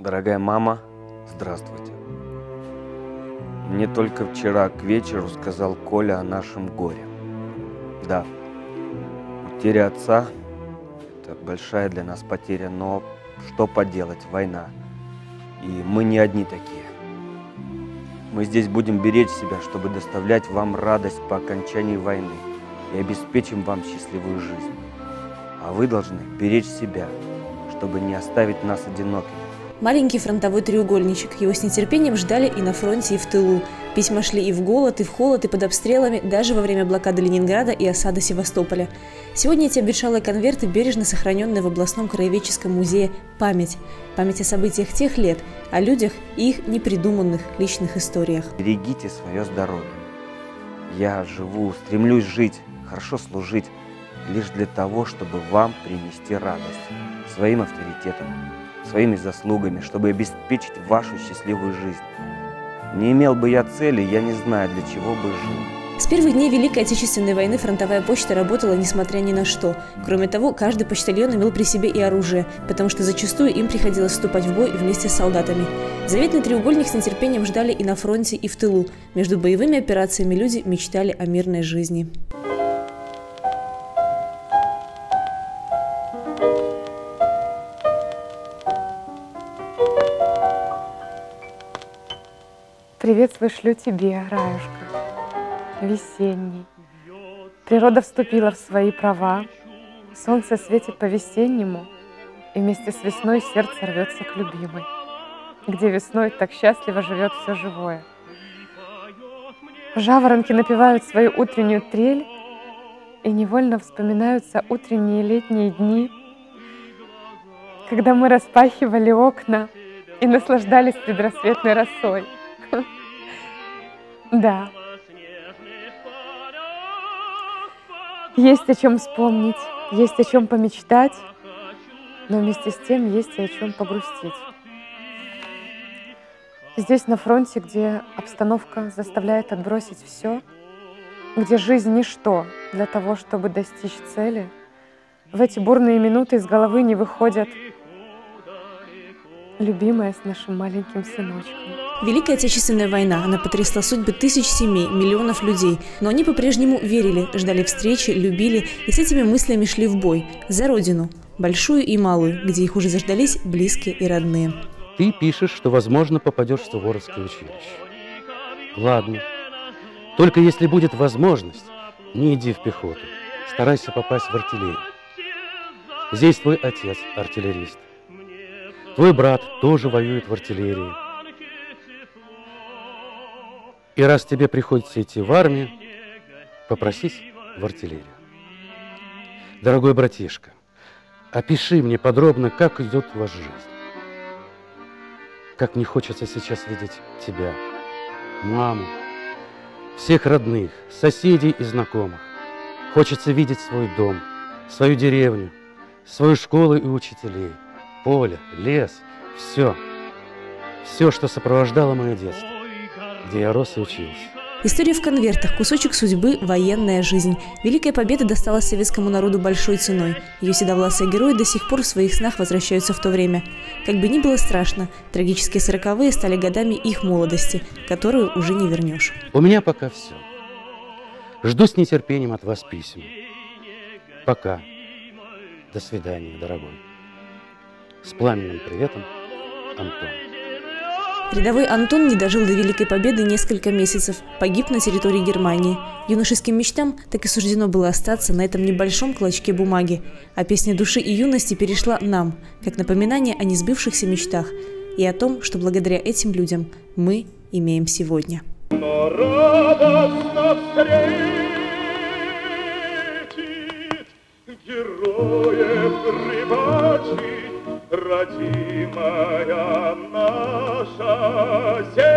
Дорогая мама, здравствуйте. Мне только вчера к вечеру сказал Коля о нашем горе. Да, утеря отца – это большая для нас потеря, но что поделать, война. И мы не одни такие. Мы здесь будем беречь себя, чтобы доставлять вам радость по окончании войны и обеспечим вам счастливую жизнь. А вы должны беречь себя, чтобы не оставить нас одинокими. Маленький фронтовой треугольничек. Его с нетерпением ждали и на фронте, и в тылу. Письма шли и в голод, и в холод, и под обстрелами, даже во время блокады Ленинграда и осады Севастополя. Сегодня эти обветшалые конверты бережно сохраненные в областном краеведческом музее «Память». Память о событиях тех лет, о людях и их непридуманных личных историях. Берегите свое здоровье. Я живу, стремлюсь жить, хорошо служить, лишь для того, чтобы вам принести радость своим авторитетом, своими заслугами, чтобы обеспечить вашу счастливую жизнь. Не имел бы я цели, я не знаю, для чего бы жил. С первых дней Великой Отечественной войны фронтовая почта работала несмотря ни на что. Кроме того, каждый почтальон имел при себе и оружие, потому что зачастую им приходилось вступать в бой вместе с солдатами. Заветный треугольник с нетерпением ждали и на фронте, и в тылу. Между боевыми операциями люди мечтали о мирной жизни. Привет свой шлю тебе, раюшка, весенний. Природа вступила в свои права, солнце светит по-весеннему, и вместе с весной сердце рвется к любимой, где весной так счастливо живет все живое. Жаворонки напевают свою утреннюю трель, и невольно вспоминаются утренние летние дни, когда мы распахивали окна и наслаждались предрассветной росой. Да. Есть о чем вспомнить, есть о чем помечтать, но вместе с тем есть и о чем погрустить. Здесь, на фронте, где обстановка заставляет отбросить все, где жизнь ничто для того, чтобы достичь цели, в эти бурные минуты из головы не выходят любимая с нашим маленьким сыночком. Великая Отечественная война, она потрясла судьбы тысяч семей, миллионов людей. Но они по-прежнему верили, ждали встречи, любили и с этими мыслями шли в бой. За Родину. Большую и малую, где их уже заждались близкие и родные. Ты пишешь, что, возможно, попадешь в Суворовское училище. Ладно. Только если будет возможность, не иди в пехоту. Старайся попасть в артиллерию. Здесь твой отец артиллерист. Твой брат тоже воюет в артиллерии. И раз тебе приходится идти в армию, попросись в артиллерию. Дорогой братишка, опиши мне подробно, как идет ваша жизнь. Как мне хочется сейчас видеть тебя, маму, всех родных, соседей и знакомых. Хочется видеть свой дом, свою деревню, свою школу и учителей – поле, лес, все. Все, что сопровождало мое детство, где я рос и учился. История в конвертах, кусочек судьбы, военная жизнь. Великая победа досталась советскому народу большой ценой. Ее седовласые герои до сих пор в своих снах возвращаются в то время. Как бы ни было страшно, трагические сороковые стали годами их молодости, которую уже не вернешь. У меня пока все. Жду с нетерпением от вас писем. Пока. До свидания, дорогой. С пламенным приветом, Антон. Рядовой Антон не дожил до Великой Победы несколько месяцев, погиб на территории Германии. Юношеским мечтам так и суждено было остаться на этом небольшом клочке бумаги, а песня души и юности перешла нам, как напоминание о несбывшихся мечтах и о том, что благодаря этим людям мы имеем сегодня. Но радостно героев родимая наша земля.